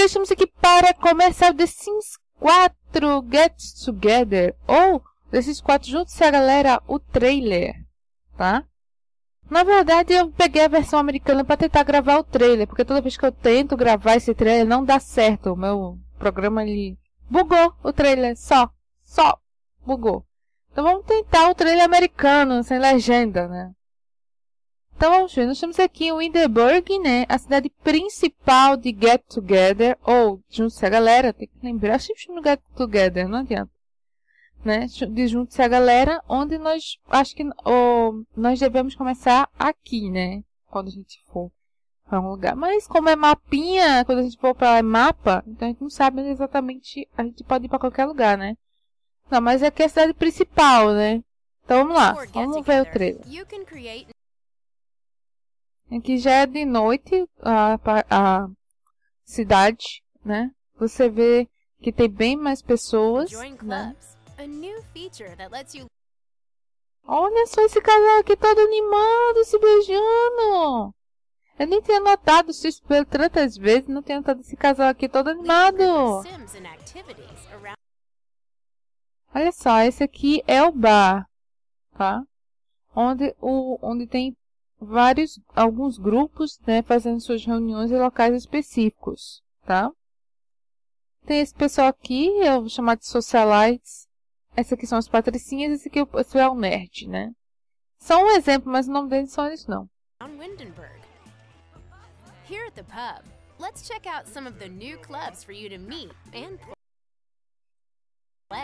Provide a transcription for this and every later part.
porque estamos aqui para começar The Sims 4 Get Together, ou The Sims 4 juntos a galera, o trailer, tá? Na verdade, eu peguei a versão americana para tentar gravar o trailer, porque toda vez que eu tento gravar esse trailer não dá certo. O meu programa ele bugou o trailer, só, só bugou. Então vamos tentar o trailer americano, sem legenda, né? Então vamos ver, nós temos aqui em Winterburg, né? A cidade principal de Get Together, ou junte-se a galera, tem que lembrar, sempre chamo Get Together, não adianta. Né? De junte-se a galera, onde nós, acho que ou, nós devemos começar aqui, né? Quando a gente for para um lugar. Mas como é mapinha, quando a gente for para mapa, então a gente não sabe exatamente, a gente pode ir para qualquer lugar, né? Não, mas aqui é a cidade principal, né? Então vamos lá, vamos ver o trailer. Aqui já é de noite a, a cidade, né? Você vê que tem bem mais pessoas, né? Olha só esse casal aqui todo animado, se beijando. Eu nem tinha notado isso pelo tantas vezes, não tinha notado esse casal aqui todo animado. Olha só, esse aqui é o bar, tá? Onde, o, onde tem vários, alguns grupos, né, fazendo suas reuniões em locais específicos, tá? Tem esse pessoal aqui, eu vou chamar de socialites. Essa aqui são as patricinhas, esse aqui esse é o nerd, né? Só um exemplo, mas o nome deles são eles não. Here at the pub, let's check out some of the new clubs for you to meet and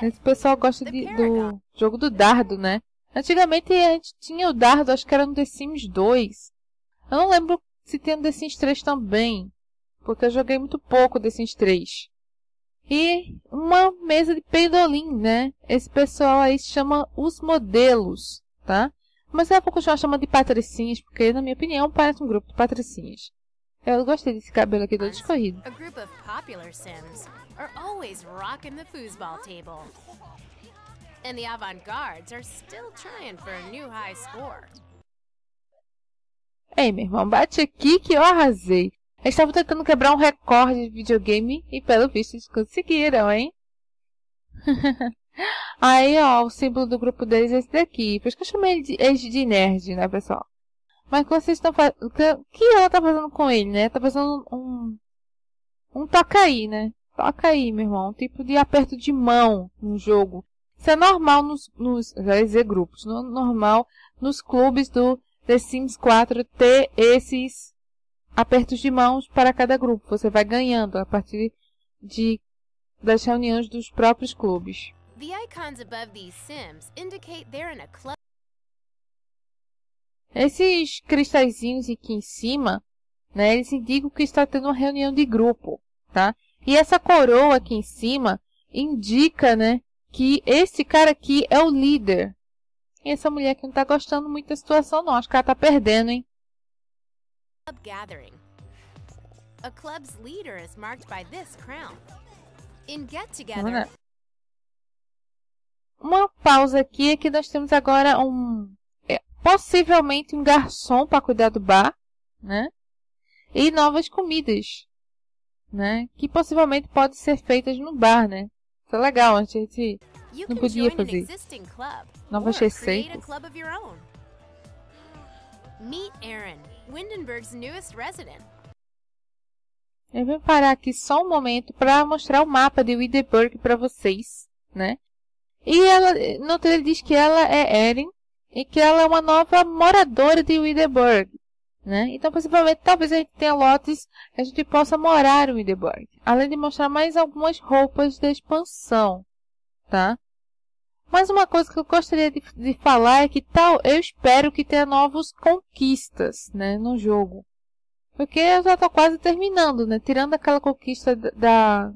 esse pessoal gosta de, do jogo do dardo, né? Antigamente a gente tinha o dardo, acho que era no The Sims 2. Eu não lembro se tem no The Sims 3 também, porque eu joguei muito pouco The Sims 3. E uma mesa de peidolim, né? Esse pessoal aí se chama os modelos, tá? Mas eu vou continuar chamando de patricinhas, porque na minha opinião parece um grupo de patricinhas. Eu gostei desse cabelo aqui todo escorrido. A group of popular Sims are always rocking the foosball table. And the avant-gardes are still trying for a new high score. Ei, meu irmão, bate aqui que eu arrasei. Eles estavam tentando quebrar um recorde de videogame e pelo visto eles conseguiram, hein? Aí, ó, o símbolo do grupo deles é esse daqui. Por isso que eu chamei eles de, de nerd, né, pessoal? Mas o que vocês estão fazendo... O que ela tá fazendo com ele, né? Tá fazendo um... Um toca aí, né? Toca aí, meu irmão. Um tipo de aperto de mão no jogo. Isso é normal nos... nos já dizer grupos. No, normal nos clubes do The Sims 4 ter esses apertos de mãos para cada grupo. Você vai ganhando a partir de das reuniões dos próprios clubes. The icons above these Sims indicate they're in a club esses cristalzinhos aqui em cima, né, eles indicam que está tendo uma reunião de grupo, tá? E essa coroa aqui em cima indica, né, que esse cara aqui é o líder. E essa mulher aqui não está gostando muito da situação, não. Acho que ela está perdendo, hein? Club gathering. A club's leader is marked by this crown. In get together. Uma pausa aqui é que nós temos agora um possivelmente um garçom para cuidar do bar, né? E novas comidas, né? Que possivelmente podem ser feitas no bar, né? É legal, a gente não podia fazer novas receitas. Meet Aaron, Windenburg's newest resident. Eu vou parar aqui só um momento para mostrar o mapa de Windenburg para vocês, né? E ela, no trailer diz que ela é Erin, e que ela é uma nova moradora de Winterburg. Né? Então, possivelmente, talvez a gente tenha lotes que a gente possa morar em Winterburg. Além de mostrar mais algumas roupas da expansão. Tá? Mas uma coisa que eu gostaria de, de falar é que tal, eu espero que tenha novos conquistas né, no jogo. Porque eu já estou quase terminando, né? Tirando aquela conquista da,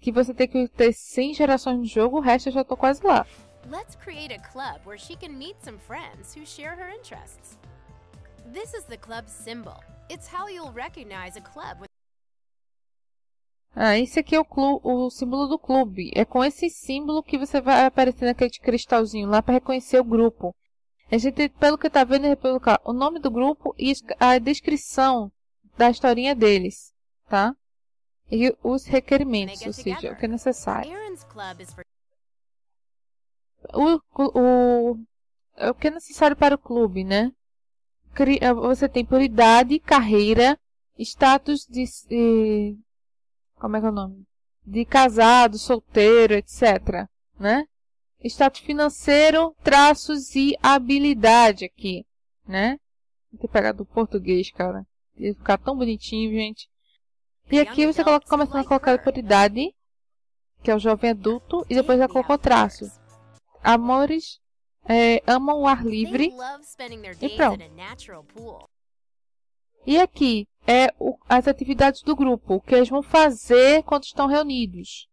que você tem que ter 100 gerações no jogo, o resto eu já estou quase lá. Let's create a club where she can meet some friends who share her interests. This is the club's symbol. It's how you'll recognize a club with ah, esse aqui é o, clube, o símbolo do clube. É com esse símbolo que você vai aparecer naquele cristalzinho lá para reconhecer o grupo. A gente, pelo que está vendo, é colocar o nome do grupo e a descrição da historinha deles, tá? e os requerimentos, ou seja, o que é necessário. O, o, o que é necessário para o clube, né? Eh, você tem por idade, carreira, status de, de como é que é o nome? De casado, solteiro, etc, né? Status financeiro, traços e habilidade aqui, né? Vou ter pegado o português, cara. Ia ficar tão bonitinho, gente. E aqui você coloca, começando a colocar por idade, que é o jovem adulto, e depois já colocou traço. Amores é, amam o ar livre. E pronto. E aqui é o, as atividades do grupo, o que eles vão fazer quando estão reunidos.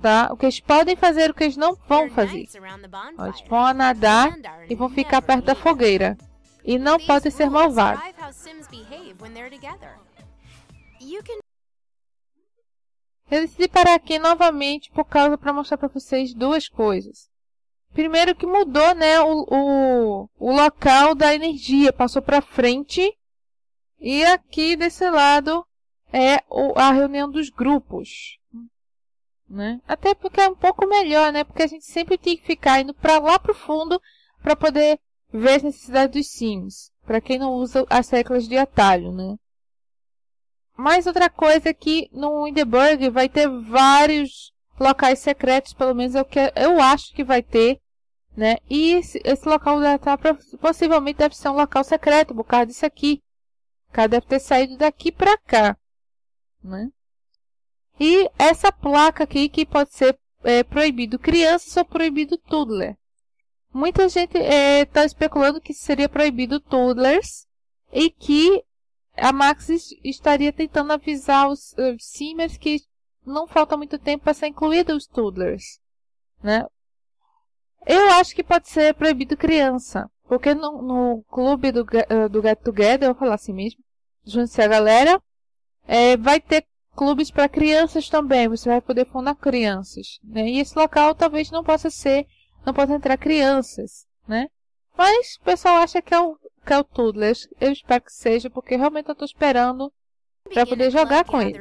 Tá? O que eles podem fazer e o que eles não vão fazer. Eles vão nadar e vão ficar perto da fogueira. E não podem ser malvados. Eu decidi parar aqui novamente por causa para mostrar para vocês duas coisas. Primeiro que mudou, né, o, o, o local da energia, passou para frente. E aqui desse lado é o, a reunião dos grupos. Né? Até porque é um pouco melhor, né? Porque a gente sempre tem que ficar indo para lá pro fundo para poder ver as necessidades dos sims. Para quem não usa as teclas de atalho, né? Mais outra coisa é que no Hindenburg vai ter vários locais secretos, pelo menos é o que eu acho que vai ter né? E esse, esse local deve estar, possivelmente deve ser um local secreto, por causa disso aqui. O cara deve ter saído daqui para cá, né? E essa placa aqui que pode ser é, proibido crianças ou proibido toddler. Muita gente está é, especulando que seria proibido toddlers e que a Max estaria tentando avisar os simmers que não falta muito tempo para ser incluído os toddlers, né? Eu acho que pode ser proibido criança. Porque no, no clube do, uh, do Get Together, eu vou falar assim mesmo, junte-se a galera, é, vai ter clubes para crianças também. Você vai poder fundar crianças. Né? E esse local talvez não possa ser, não possa entrar crianças, né? Mas o pessoal acha que é o, que é o Toddler. Eu espero que seja, porque realmente eu estou esperando para poder jogar com ele.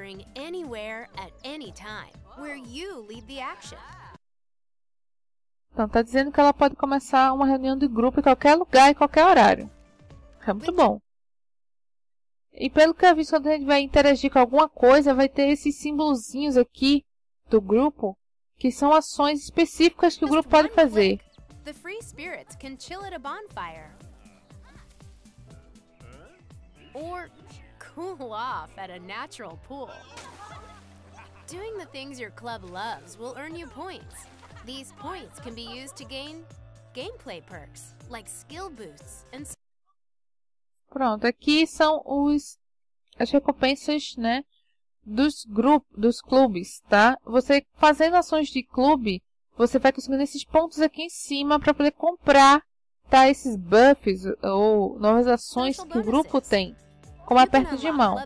Então, tá dizendo que ela pode começar uma reunião de grupo em qualquer lugar e qualquer horário. É muito bom. E pelo que eu vi, quando a gente vai interagir com alguma coisa, vai ter esses símbolozinhos aqui do grupo, que são ações específicas que o grupo pode fazer. The free spirits can chill at a bonfire. Or cool off at a natural pool. Doing the things your club loves will earn you points. These points can be used to gain gameplay perks, like skill boosts and Pronto, aqui são os as recompensas, né, dos grupos, dos clubes, tá? Você fazendo ações de clube, você vai conseguindo esses pontos aqui em cima para poder comprar, tá? Esses buffs ou novas ações que o grupo tem, como aperto de mão.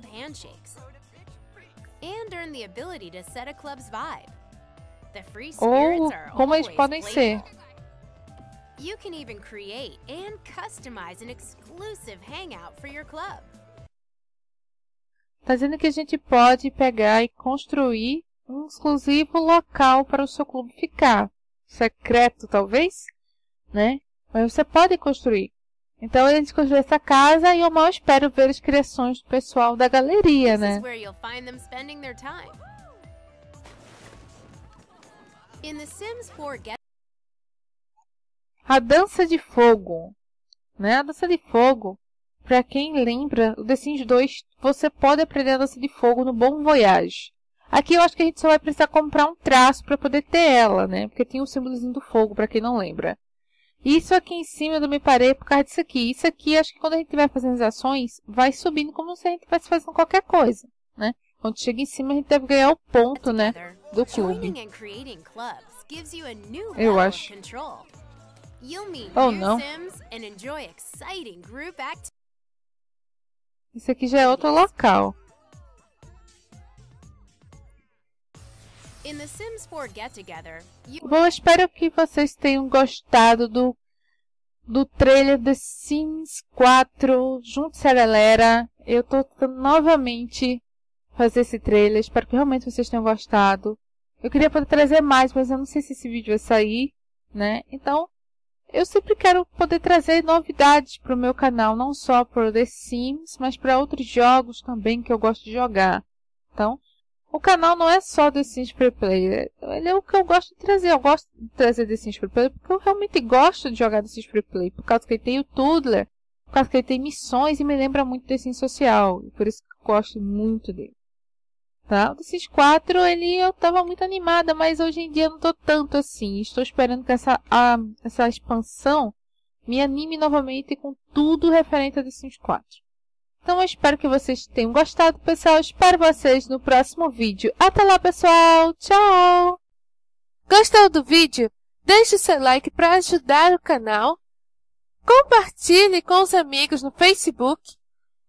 And earn the ability to set a club's vibe ou como eles podem ser. You can even create and customize an exclusive hangout for your club. Tá dizendo que a gente pode pegar e construir um exclusivo local para o seu clube ficar. Secreto, talvez, né? Mas você pode construir. Então, a gente construiu essa casa e eu mal espero ver as criações do pessoal da galeria, né? A dança de fogo, né? A dança de fogo, para quem lembra, o The Sims 2, você pode aprender a dança de fogo no Bom Voyage. Aqui eu acho que a gente só vai precisar comprar um traço para poder ter ela, né? Porque tem o símbolozinho do fogo, para quem não lembra. Isso aqui em cima eu me parei por causa disso aqui. Isso aqui, acho que quando a gente vai fazendo as ações, vai subindo como se a gente estivesse fazendo qualquer coisa, né? Quando chega em cima, a gente deve ganhar o ponto, né? Do clube. Eu acho. Ou oh, não. Isso aqui já é outro local. Bom, espero que vocês tenham gostado do, do trailer The Sims 4 junto a galera. Eu tô novamente fazer esse trailer. Espero que realmente vocês tenham gostado. Eu queria poder trazer mais, mas eu não sei se esse vídeo vai sair, né? Então, eu sempre quero poder trazer novidades para o meu canal, não só para The Sims, mas para outros jogos também que eu gosto de jogar. Então, o canal não é só The Sims Free Play, ele é o que eu gosto de trazer. Eu gosto de trazer The Sims Free porque eu realmente gosto de jogar The Sims Free Play, por causa que ele tem o Toodler, por causa que ele tem missões e me lembra muito The Sims Social, por isso que eu gosto muito dele. Tá? O Sims 4, ele, eu tava muito animada, mas hoje em dia não tô tanto assim. Estou esperando que essa, a, essa expansão me anime novamente com tudo referente a The Sims 4. Então eu espero que vocês tenham gostado, pessoal. Espero vocês no próximo vídeo. Até lá, pessoal. Tchau! Gostou do vídeo? Deixe seu like para ajudar o canal. Compartilhe com os amigos no Facebook.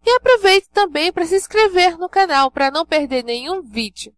E aproveite também para se inscrever no canal para não perder nenhum vídeo.